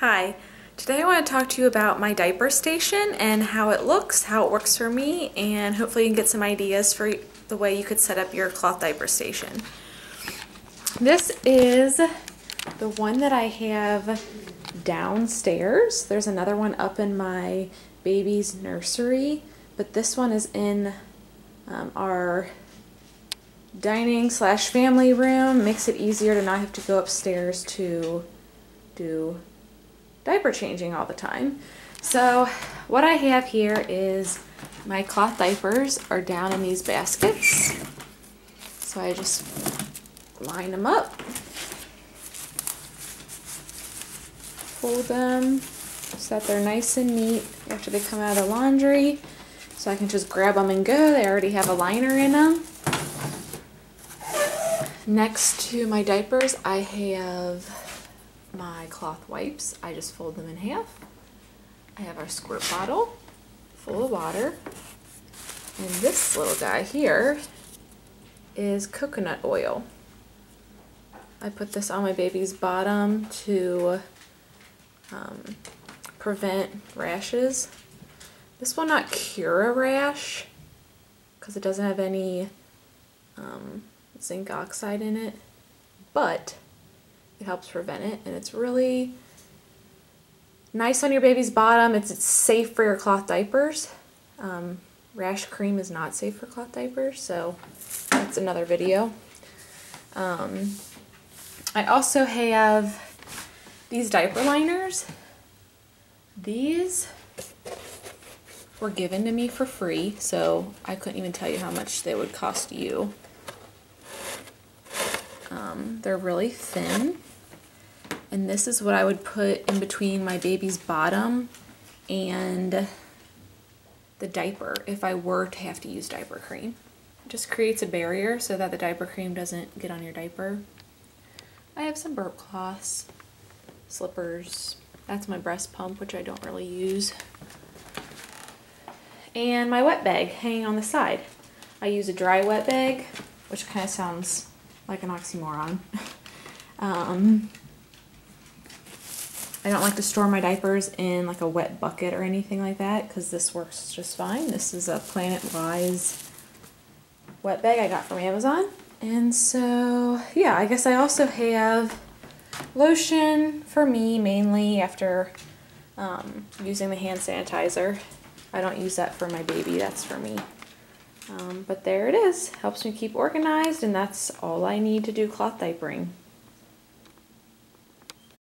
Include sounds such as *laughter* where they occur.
Hi, today I want to talk to you about my diaper station and how it looks, how it works for me, and hopefully you can get some ideas for the way you could set up your cloth diaper station. This is the one that I have downstairs. There's another one up in my baby's nursery, but this one is in um, our dining slash family room. Makes it easier to not have to go upstairs to do diaper changing all the time. So what I have here is my cloth diapers are down in these baskets. So I just line them up, fold them so that they're nice and neat after they come out of laundry. So I can just grab them and go. They already have a liner in them. Next to my diapers, I have my cloth wipes. I just fold them in half. I have our squirt bottle full of water. And this little guy here is coconut oil. I put this on my baby's bottom to um, prevent rashes. This will not cure a rash because it doesn't have any um, zinc oxide in it, but it helps prevent it, and it's really nice on your baby's bottom. It's, it's safe for your cloth diapers. Um, rash cream is not safe for cloth diapers, so that's another video. Um, I also have these diaper liners. These were given to me for free, so I couldn't even tell you how much they would cost you. Um, they're really thin. And this is what I would put in between my baby's bottom and the diaper if I were to have to use diaper cream. It just creates a barrier so that the diaper cream doesn't get on your diaper. I have some burp cloths, slippers. That's my breast pump, which I don't really use. And my wet bag hanging on the side. I use a dry wet bag, which kind of sounds like an oxymoron. *laughs* um, I don't like to store my diapers in like a wet bucket or anything like that because this works just fine. This is a Planet Wise wet bag I got from Amazon. And so, yeah, I guess I also have lotion for me mainly after um, using the hand sanitizer. I don't use that for my baby, that's for me. Um, but there it is. Helps me keep organized and that's all I need to do cloth diapering.